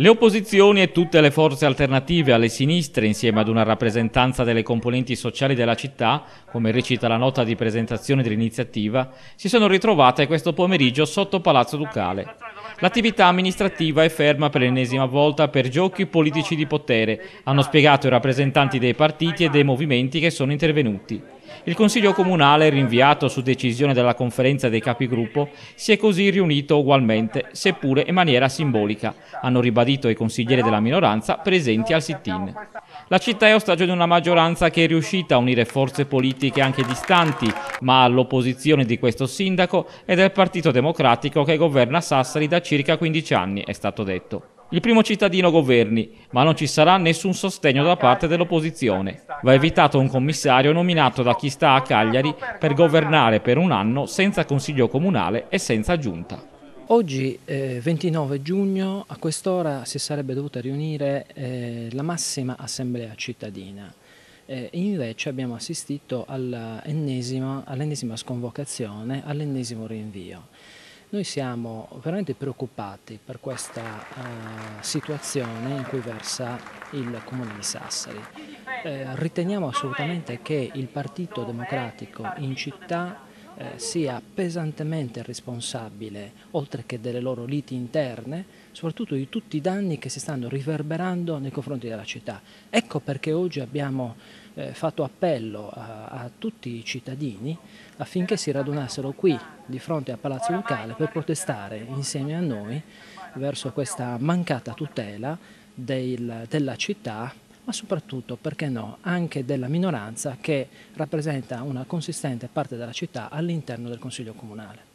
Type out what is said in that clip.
Le opposizioni e tutte le forze alternative alle sinistre, insieme ad una rappresentanza delle componenti sociali della città, come recita la nota di presentazione dell'iniziativa, si sono ritrovate questo pomeriggio sotto Palazzo Ducale. L'attività amministrativa è ferma per l'ennesima volta per giochi politici di potere, hanno spiegato i rappresentanti dei partiti e dei movimenti che sono intervenuti. Il Consiglio Comunale, rinviato su decisione della conferenza dei capigruppo, si è così riunito ugualmente, seppure in maniera simbolica, hanno ribadito i consiglieri della minoranza presenti al sit-in. La città è ostaggio di una maggioranza che è riuscita a unire forze politiche anche distanti, ma all'opposizione di questo sindaco e del Partito Democratico che governa Sassari da circa 15 anni, è stato detto. Il primo cittadino governi, ma non ci sarà nessun sostegno da parte dell'opposizione. Va evitato un commissario nominato da chi sta a Cagliari per governare per un anno senza consiglio comunale e senza giunta. Oggi, eh, 29 giugno, a quest'ora si sarebbe dovuta riunire eh, la massima assemblea cittadina. Eh, invece abbiamo assistito all'ennesima all sconvocazione, all'ennesimo rinvio. Noi siamo veramente preoccupati per questa uh, situazione in cui versa il Comune di Sassari. Eh, riteniamo assolutamente che il Partito Democratico in città eh, sia pesantemente responsabile, oltre che delle loro liti interne, soprattutto di tutti i danni che si stanno riverberando nei confronti della città. Ecco perché oggi abbiamo eh, fatto appello a, a, tutti i cittadini affinché si radunassero qui di fronte al Palazzo Lucale per protestare insieme a noi verso questa mancata tutela del, della città ma soprattutto, perché no, anche della minoranza che rappresenta una consistente parte della città all'interno del Consiglio Comunale.